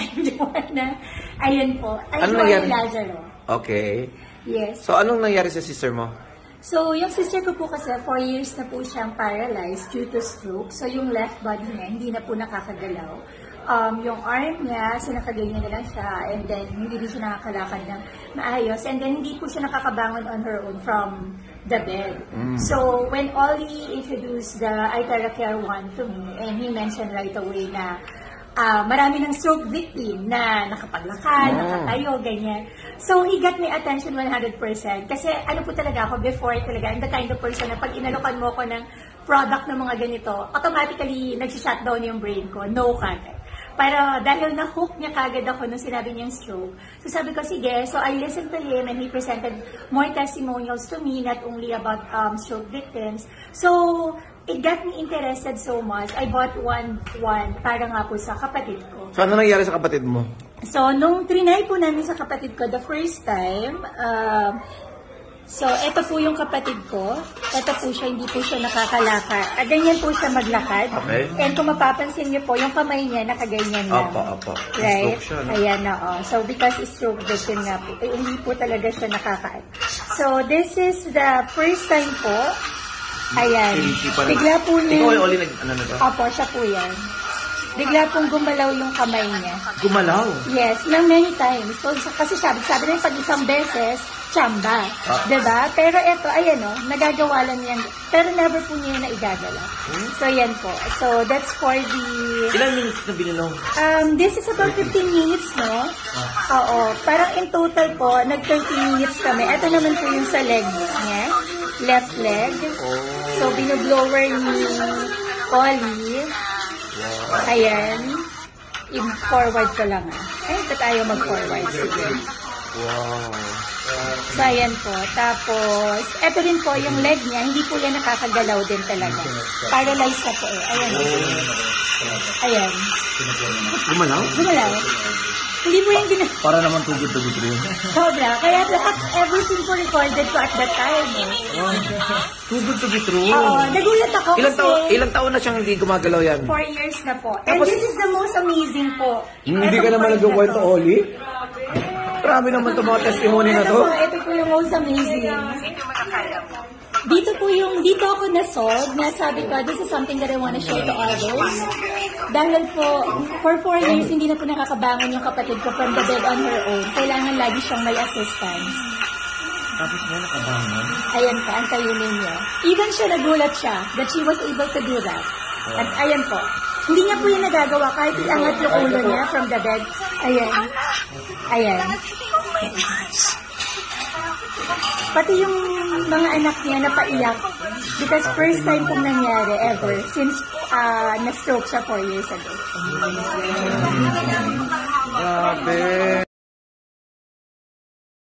I'm Joanna. Ayun po. Ay, Ano nangyari? Lazaro. Okay. Yes. So, anong nangyari sa sister mo? So, yung sister ko po kasi, 4 years na po siyang paralyzed due to stroke. So, yung left body niya, hindi na po nakakagalaw. Um, yung arm niya, so nakaganyan na lang siya. And then, hindi rin siya nakakalakad ng maayos. And then, hindi po siya nakakabangon on her own from the bed. So, when Ollie introduced the iTera Care 1 to me, and he mentioned right away na ah marami ng stroke victim na nakapaglakad, Oh. nakatayo, ganyan. So, he got my attention 100%. Kasi ano po talaga ako, before talaga, I'm the kind of person na pag inalokan mo ko ng product ng mga ganito, automatically nag-shutdown yung brain ko. No kagad. Pero dahil na-hook niya kagad ako nung sinabi niyang stroke, so sabi ko, sige, so I listened to him and he presented more testimonials to me, not only about um, stroke victims. So, it got me interested so much. I bought one, one para nga po sa kapatid ko. So, ano nangyari sa kapatid mo? So, nung trinay po namin sa kapatid ko the first time, um, so, eto po yung kapatid ko. Eto po siya, hindi po siya nakakalakad. Ah, ganyan po siya maglakad. Okay. And kung mapapansin niyo po, yung kamay niya nakaganyan lang. Opo, opo. Right? Stroke siya, no? Ayan na, oh. So, because stroke victim nga po, eh, hindi po talaga siya nakaka So, this is the first time po. Ayan. Bigla po niya. Ikaw ay Oli nag, ano na to? Opo, siya po yan. Bigla pong gumalaw yung kamay niya. Gumalaw. Yes, ng many times. So, kasi sabi, sabi na pag isang beses, tsamba. Ah. 'Di ba? Pero ito, ayan o, nagagawa lang yan. Pero never po niya na igagalaw. So, yan po. So, that's for the... Ilang minutes na binilong? Um, this is about 15 minutes, no? Oo. Parang in total po, nag 30 minutes kami. Ito naman po yung sa legs niya. Left leg. So, binoblower ni Ollie. Ayan. I-forward ko lang ah. Ay, ba't ayaw mag-forward? Sige. Wow. So, ayan po. Tapos, eto rin po, yung leg niya, hindi po yan nakakagalaw din talaga. Paralyzed na po eh. Ayan. Ayan. Gumalaw? Gumalaw. Hindi po yung gina... Para naman tugod-tugod rin. Sobra. Kaya lahat, everything po recorded ko at that time eh. Tugod-tugod rin. Oo, nagulat ako Ilang kasi... taon, ilang taon na siyang hindi gumagalaw yan? Four years na po. And Tapos- this is the most amazing po. Hindi Etong ka naman na nagkukwento, to. Oli? Grabe naman itong mga testimony na Ito to. po, ito po yung most amazing. Dito po yung, dito ako na-solve na sabi ko, this is something that I want to share to others. Dahil po, for four years, hindi na po nakakabangon yung kapatid ko from the bed on her own. Kailangan lagi siyang may assistance. Tapos mo nakabangon? Ayan po, ang tayunin niya. Even siya nagulat siya that she was able to do that. At ayan po. Hindi niya po yung nagagawa kahit iangat yung ulo niya from the bed. Ayan. Ayan. Pati yung mga anak niya napaiyak because first time pong nangyari ever since uh, na-stroke siya four years ago. Grabe.